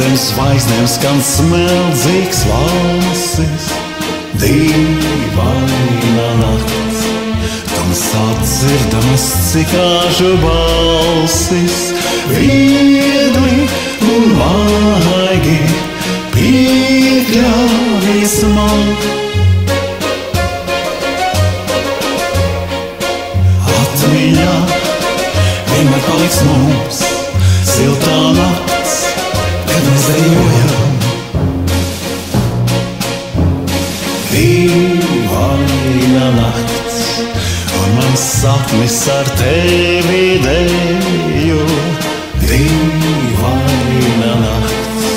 zem zvaigznēm skan smeldzīgs valsis, dīvaina nakts. Tumsā dzirdamas cikāžu balsis, viegli un maigi piekļāvis man. Atmiņā vienmēr paliks mums Dīvaina nakts, un mans sapnis ar tevi deju. Dīvaina nakts,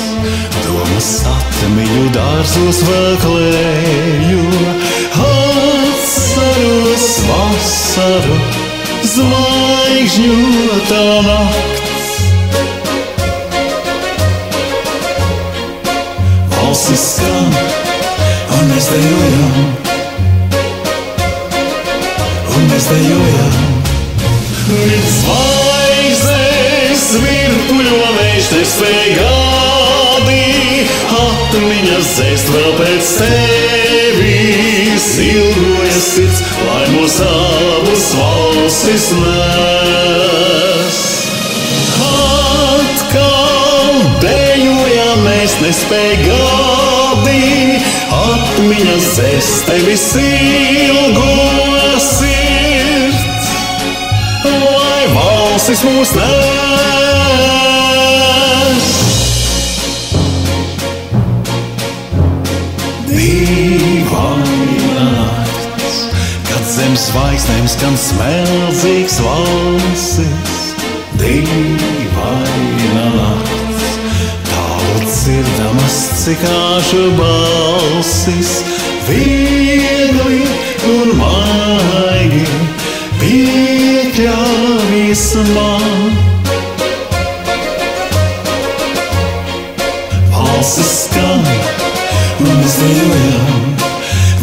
domas atmiņu dārzos vēl klēju. Atceros vasaru, zvaigžņotā nakts. Balsis skan, mēs dejojam, un mēs dejojam. Līdz zvaigznes virpuļo vējš nespējādi, atmiņas dzēst vēl pēc tevis, ilgojas sirds, lai mūs abus valstis nes. Atkal dejojam mēs nespējādi, atmiņas dzēst tevis ilgojas sirds lai valstis mūs nes. Dīvaina nakts, kad zem zvaigznēm skan smeldzīgs valsis. Dīvaina nakts, tālu dzirdamas cikāšu balsis, viegli un maigi piekļāvis man. Valsis skan, un mēs dejojam.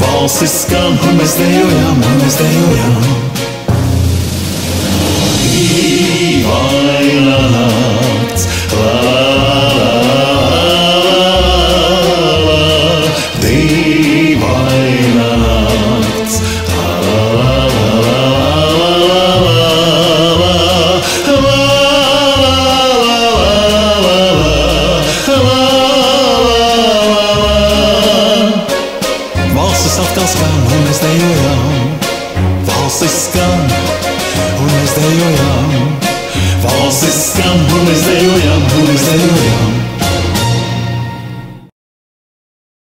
Valsis skan, un mēs dejojam, un mēs dejojam. Dīvaina dejojam, valsis skan, un mēs dejojam, valsis skan, un mēs dejojam, un mēs dejojam.